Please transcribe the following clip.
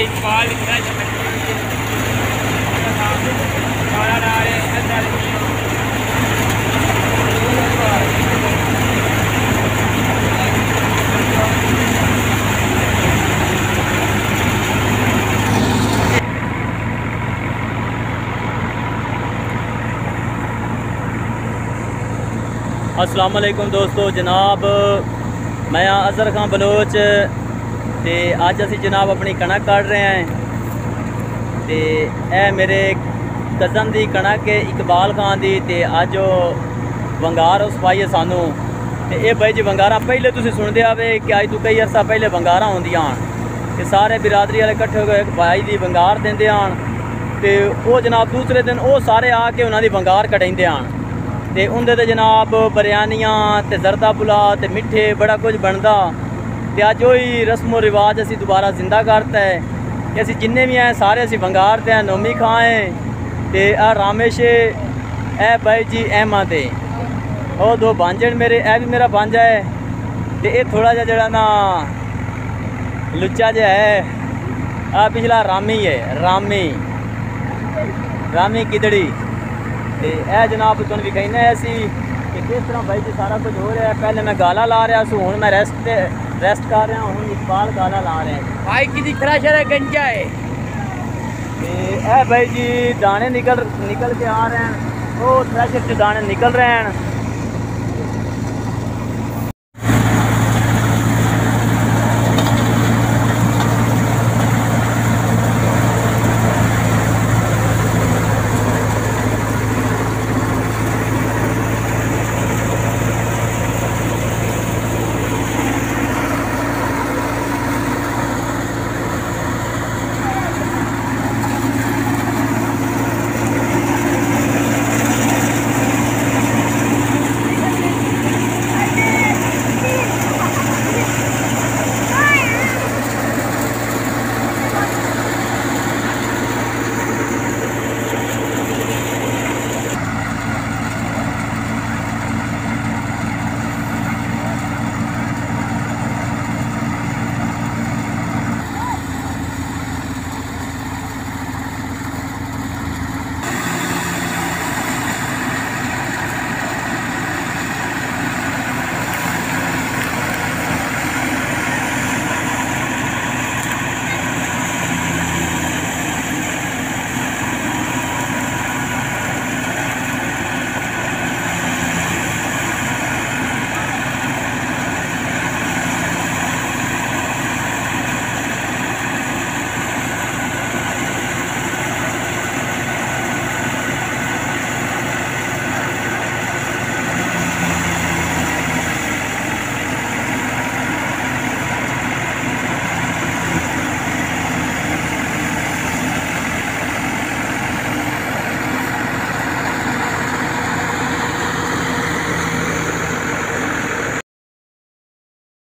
اقبال اتنا السلام علیکم دوستو جناب میں اظہر خان بلوچ ਤੇ ਅੱਜ ਅਸੀਂ ਜਨਾਬ ਆਪਣੀ ਕਣਕ ਕੱਢ ਰਹੇ ਹਾਂ। ਤੇ ਇਹ ਮੇਰੇ ਕਜ਼ਨ ਦੀ ਕਣਕ ਹੈ ਇਕਬਾਲ ਖਾਨ ਦੀ ਤੇ ਅੱਜ ਉਹ ਵੰਗਾਰ ਉਸ ਪਾਈ ਸਾਨੂੰ। ਤੇ ਇਹ ਬਾਈ ਜੀ ਵੰਗਾਰਾ ਪਹਿਲੇ ਤੁਸੀਂ ਸੁਣਦੇ ਆਵੇ ਕਿ ਅੱਜ ਤੋਂ ਕਈ ਅਰਸਾ ਪਹਿਲੇ ਵੰਗਾਰਾ ਹੁੰਦੀਆਂ ਹਨ। ਤੇ ਸਾਰੇ ਬਿਰਾਦਰੀ ਵਾਲੇ ਇਕੱਠੇ ਹੋ ਕੇ ਇੱਕ ਭਾਈ ਦੀ ਵੰਗਾਰ ਦਿੰਦੇ ਹਨ। ਤੇ ਉਹ ਜਨਾਬ ਦੂਸਰੇ ਦਿਨ ਉਹ ਸਾਰੇ ਆ ਕੇ ਉਹਨਾਂ ਦੀ ਵੰਗਾਰ ਕਢਾਉਂਦੇ ਹਨ। ਤੇ ਉਹਦੇ ਤੇ ਜਨਾਬ ਬਰਿਆਨੀਆਂ ਤੇ ਜ਼ਰਦਾ ਪੁਲਾ ਤੇ ਮਿੱਠੇ ਬੜਾ ਕੁਝ ਬਣਦਾ। ਤੇ ਅੱਜ ਉਹੀ ਰਸਮੋ ਰਿਵਾਜ ਅਸੀਂ ਦੁਬਾਰਾ ਜ਼ਿੰਦਾ ਕਰਤਾ ਹੈ ਕਿ ਅਸੀਂ ਜਿੰਨੇ ਵੀ ਆਏ, ਸਾਰੇ ਅਸੀਂ ਵੰਗਾਰ ਤੇ ਨੋਮੀ ਖਾਂ ਹੈ ਤੇ ਆ ਰਾਮੇਸ਼, ਇਹ ਬਾਈ ਜੀ ਅਹਿਮਦ ਹੈ ਉਹ ਦੋ ਬਾਂਝਣ ਮੇਰੇ, ਇਹ ਵੀ ਮੇਰਾ ਬਾਂਝਾ ਹੈ ਤੇ ਇਹ ਥੋੜਾ ਜਿਹਾ ਜਿਹੜਾ ਨਾ ਲੁੱਚਾ ਜਿਹਾ ਹੈ। ਆ ਪਿਛਲਾ ਰਾਮੀ ਹੈ, ਰਾਮੀ। ਰਾਮੀ ਕਿਦੜੀ। ਤੇ ਇਹ ਜਨਾਬ ਤੁਹਾਨੂੰ ਵੀ ਕਹਿੰਦੇ ਅਸੀਂ ਕਿ ਕਿਸ ਤਰ੍ਹਾਂ ਬਾਈ ਜੀ ਸਾਰਾ ਕੁਝ ਹੋ ਰਿਹਾ, ਪਹਿਲੇ ਮੈਂ ਗਾਲਾ ਲਾ ਰਿਹਾ ਸੀ, ਹੁਣ ਮੈਂ ਰੈਸਟ ਤੇ ਰੈਸਟ ਕਰ ਰਿਹਾ ਹੁਣ ਇਕਬਾਲ ਗਾਲਾ ਲਾ ਰਿਹਾ ਹੈ ਭਾਈ ਕਿਦੀ ਖਰਾਸ਼ਰ ਹੈ ਗੰਜਾ ਹੈ ਤੇ ਇਹ ਬਾਈ ਜੀ ਦਾਣੇ ਨਿਕਲ ਨਿਕਲ ਕੇ ਆ ਰਹੇ ਹਨ ਉਹ ਥ੍ਰੈਸ਼ਰ ਚ ਦਾਣੇ ਨਿਕਲ ਰਹੇ ਹਨ